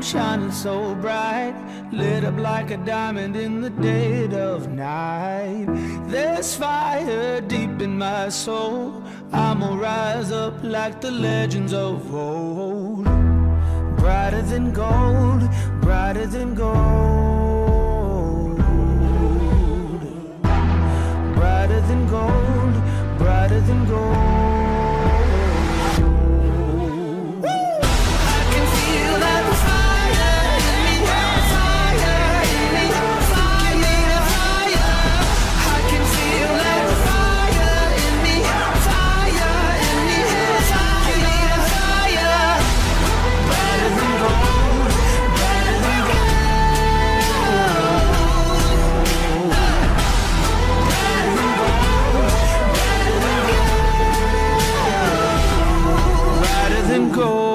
I'm shining so bright, lit up like a diamond in the dead of night. There's fire deep in my soul. I'ma rise up like the legends of old. Brighter than gold, brighter than gold. Brighter than gold, brighter than gold. go